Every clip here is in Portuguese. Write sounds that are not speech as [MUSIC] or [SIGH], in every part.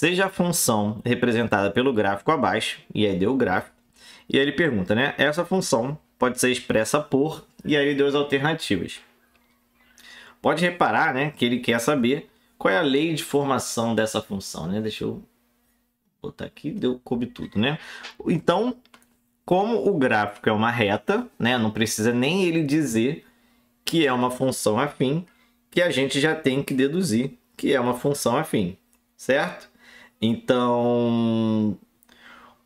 seja a função representada pelo gráfico abaixo, e aí deu o gráfico, e aí ele pergunta, né? Essa função pode ser expressa por, e aí ele deu as alternativas. Pode reparar, né, que ele quer saber qual é a lei de formação dessa função, né? Deixa eu botar aqui, deu coube tudo, né? Então, como o gráfico é uma reta, né, não precisa nem ele dizer que é uma função afim, que a gente já tem que deduzir que é uma função afim, certo? Então,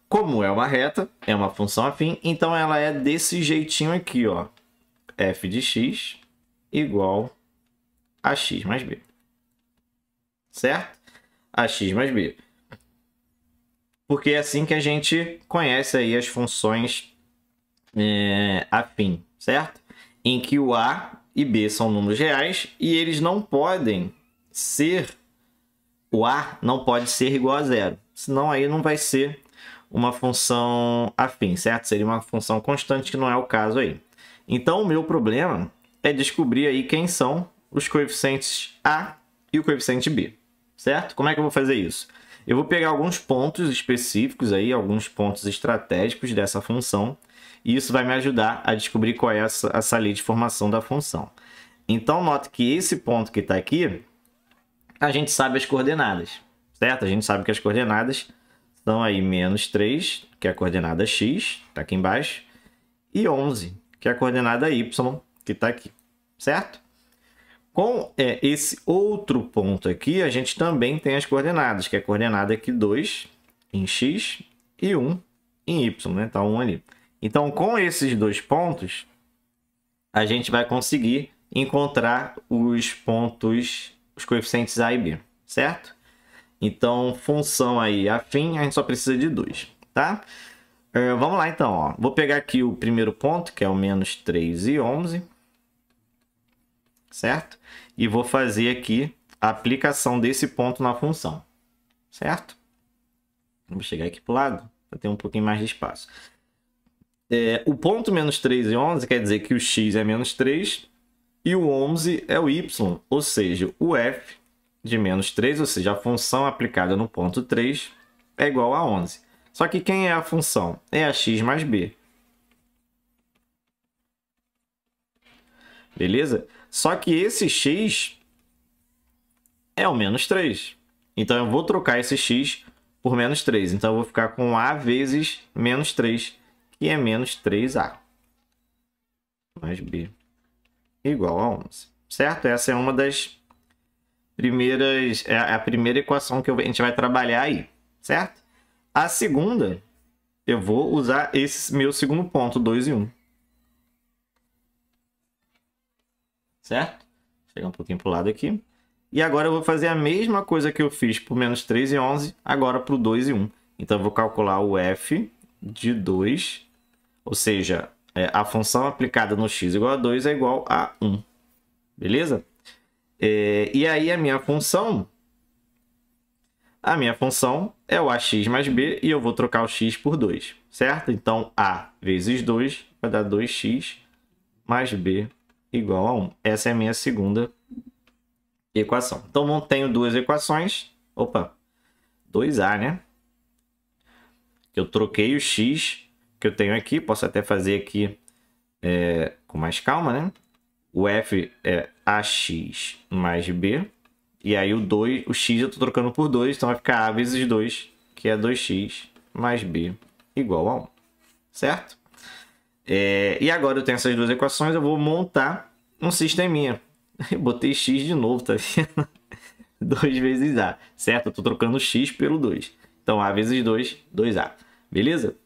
como é uma reta, é uma função afim, então ela é desse jeitinho aqui, ó. f de x igual a x mais b. Certo? A x mais b. Porque é assim que a gente conhece aí as funções é, afim, certo? Em que o a e b são números reais e eles não podem ser... O a não pode ser igual a zero. Senão aí não vai ser uma função afim, certo? Seria uma função constante, que não é o caso aí. Então, o meu problema é descobrir aí quem são os coeficientes A e o coeficiente B, certo? Como é que eu vou fazer isso? Eu vou pegar alguns pontos específicos aí, alguns pontos estratégicos dessa função, e isso vai me ajudar a descobrir qual é essa, essa lei de formação da função. Então, note que esse ponto que está aqui, a gente sabe as coordenadas, certo? A gente sabe que as coordenadas então, aí, menos 3, que é a coordenada x, está aqui embaixo, e 11, que é a coordenada y, que está aqui, certo? Com é, esse outro ponto aqui, a gente também tem as coordenadas, que é a coordenada aqui 2 em x e 1 em y, né? Tá 1 ali. Então, com esses dois pontos, a gente vai conseguir encontrar os pontos, os coeficientes a e b, certo? Então, função aí afim, a gente só precisa de dois, tá? Uh, vamos lá, então. Ó. Vou pegar aqui o primeiro ponto, que é o menos 3 e 11. Certo? E vou fazer aqui a aplicação desse ponto na função. Certo? Vou chegar aqui para o lado, para ter um pouquinho mais de espaço. É, o ponto menos 3 e 11 quer dizer que o x é menos 3 e o 11 é o y, ou seja, o f de menos 3, ou seja, a função aplicada no ponto 3 é igual a 11. Só que quem é a função? É a x mais b. Beleza? Só que esse x é o menos 3. Então, eu vou trocar esse x por menos 3. Então, eu vou ficar com a vezes menos 3, que é menos 3a. Mais b igual a 11. Certo? Essa é uma das primeiras é a primeira equação que a gente vai trabalhar aí, certo? A segunda, eu vou usar esse meu segundo ponto, 2 e 1. Um. Certo? Chegar um pouquinho para o lado aqui. E agora eu vou fazer a mesma coisa que eu fiz para o menos 3 e 11, agora para o 2 e 1. Então, eu vou calcular o f de 2, ou seja, é, a função aplicada no x igual a 2 é igual a 1. Beleza? É, e aí a minha função, a minha função é o ax mais b e eu vou trocar o x por 2, certo? Então a vezes 2 vai dar 2x mais b igual a 1. Essa é a minha segunda equação. Então tenho duas equações, opa, 2a, né? Eu troquei o x que eu tenho aqui, posso até fazer aqui é, com mais calma, né? O f é ax mais b. E aí o 2, o x eu estou trocando por 2, então vai ficar a vezes 2, que é 2x mais b igual a 1. Certo? É, e agora eu tenho essas duas equações, eu vou montar um sisteminha. [LAUGHS] Eu botei x de novo, tá vendo? [LAUGHS] 2 vezes a, certo? Eu estou trocando x pelo 2. Então, a vezes 2, 2a. Beleza?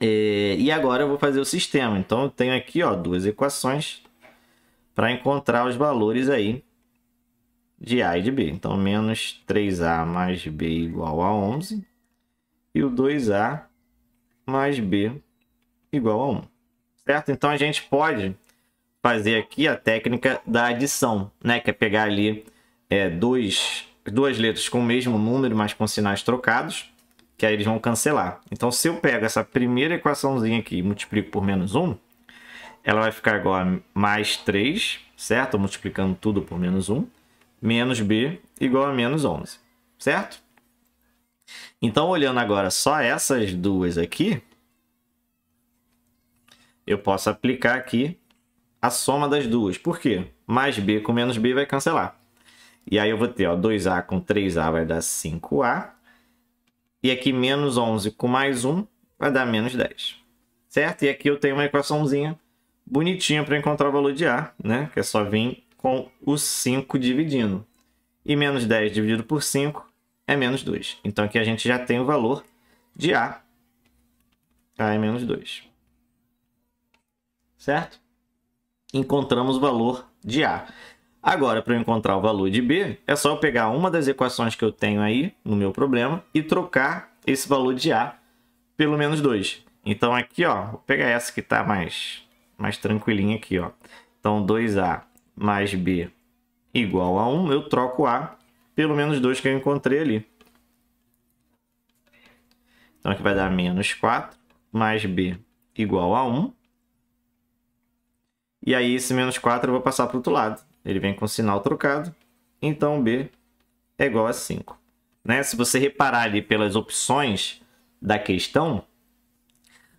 É, e agora eu vou fazer o sistema. Então, eu tenho aqui ó, duas equações para encontrar os valores aí de A e de B. Então, menos 3A mais B igual a 11 e o 2A mais B igual a 1. Certo? Então, a gente pode fazer aqui a técnica da adição, né? Que é pegar ali é, dois, duas letras com o mesmo número, mas com sinais trocados, que aí eles vão cancelar. Então, se eu pego essa primeira equaçãozinha aqui e multiplico por menos 1, ela vai ficar igual a mais 3, certo? Multiplicando tudo por menos 1, menos b igual a menos 11, certo? Então, olhando agora só essas duas aqui, eu posso aplicar aqui a soma das duas. Por quê? Mais b com menos b vai cancelar. E aí eu vou ter ó, 2a com 3a vai dar 5a. E aqui menos 11 com mais 1 vai dar menos 10. Certo? E aqui eu tenho uma equaçãozinha bonitinha para encontrar o valor de a, né? Que é só vir com o 5 dividindo. E menos 10 dividido por 5 é menos 2. Então aqui a gente já tem o valor de a. a é menos 2. Certo? Encontramos o valor de a. Agora, para eu encontrar o valor de b, é só eu pegar uma das equações que eu tenho aí no meu problema e trocar esse valor de a pelo menos 2. Então aqui, ó, vou pegar essa que está mais, mais tranquilinha aqui, ó. Então 2a mais b igual a 1, eu troco a pelo menos 2 que eu encontrei ali. Então aqui vai dar menos 4 mais b igual a 1. E aí esse menos 4 eu vou passar para o outro lado. Ele vem com sinal trocado. Então b é igual a 5. Né? Se você reparar ali pelas opções da questão,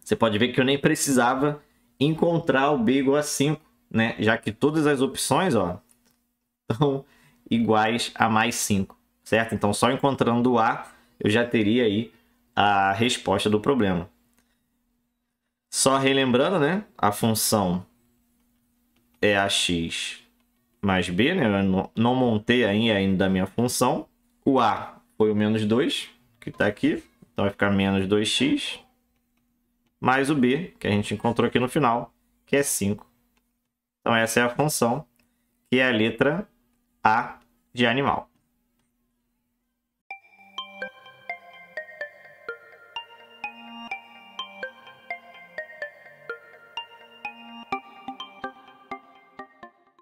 você pode ver que eu nem precisava encontrar o b igual a 5, né? já que todas as opções ó, estão iguais a mais 5, certo? Então, só encontrando o A, eu já teria aí a resposta do problema. Só relembrando, né? A função é ax mais b, né? Eu não, não montei ainda a minha função. O a foi o menos 2, que está aqui. Então, vai ficar menos 2x. Mais o b, que a gente encontrou aqui no final, que é 5. Então, essa é a função, que é a letra A de animal.